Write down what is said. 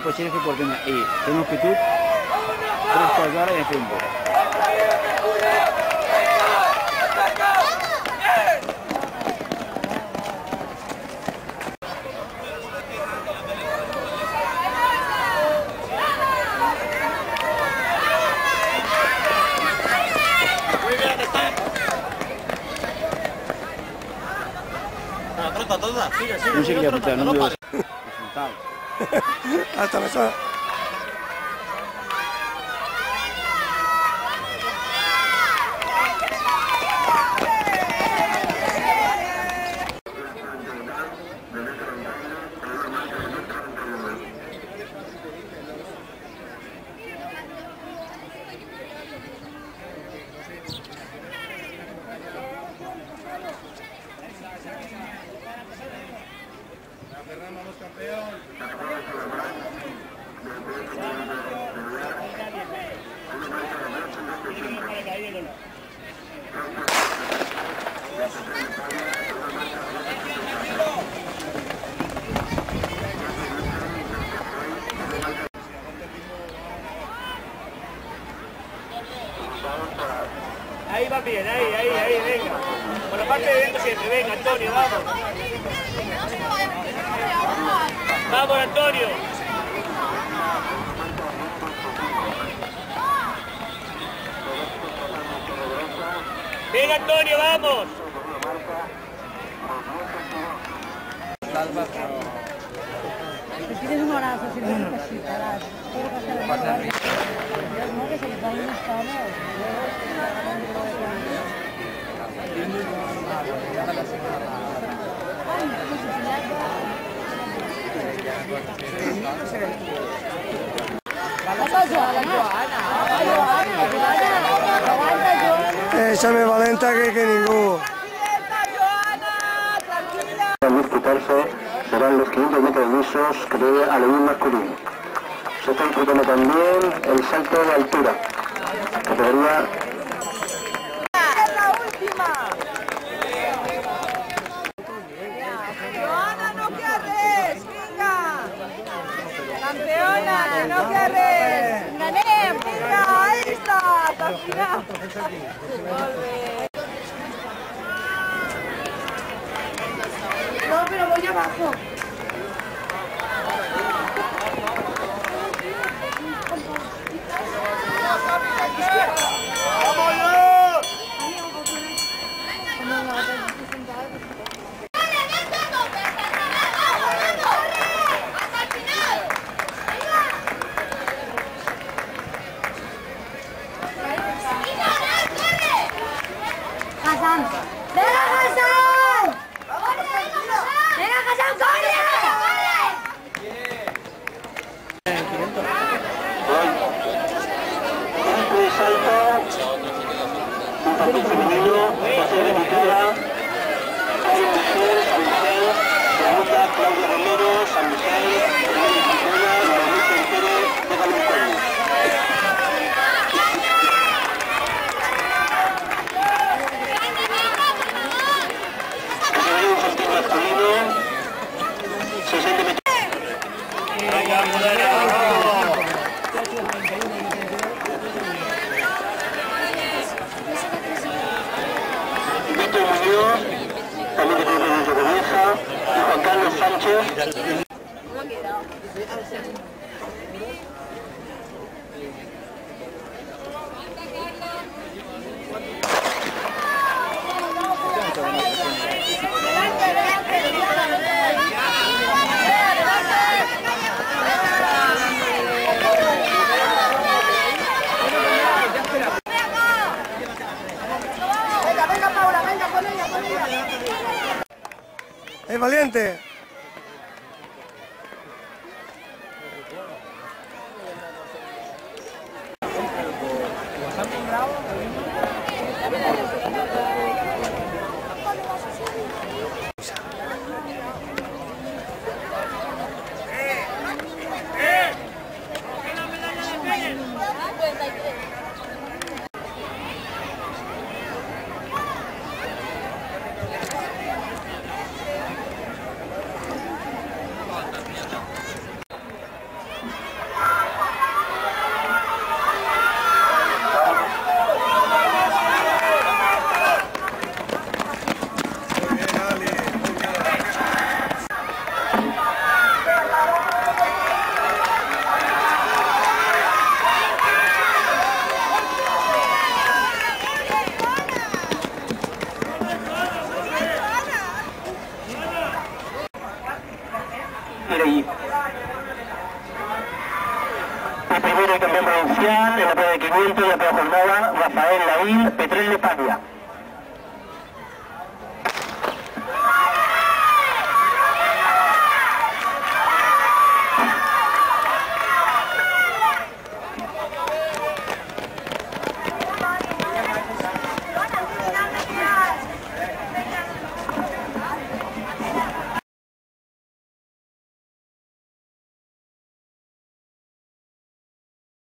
cochines que porten ahí. Tenemos que tú, tres cuadras de tiempo. No sé qué le apuntar, no me 改めさん。Bien, ahí, ahí, ahí, venga. Por la parte de dentro siempre, venga Antonio, vamos. Vamos Antonio. Venga Antonio, vamos. Tienes un abrazo, si no es así, para quiero pasar el Dios, no, que se le. Échame valenta que, que ninguno. A disputarse serán los 500 metros lisos que debe alevín masculino. Se está disputando también el salto de altura, categoría Joana, no que arres, vinga! Campeona, que no que arres! Ganem, vinga, ahí está, bé. No, pero voy abajo. ¡Venga, Hassan! ¡Venga, Hassan, corre! un salto, un papel femenino, José de Ventura, San Miguel, San Miguel, Pregunta Claudia Romero, San Miguel, Fernando Quintana, Mauricio Pérez, de Galuncuello. Categoría infantil masculino, 60 metros. Venga. Víctor Muñoz, también que tiene de Juan Carlos Sánchez. Es valiente. quiere ir. El primero y campeón provincial en la prueba de 500 y la prueba jornada, Rafael Lavín, Petrel de España.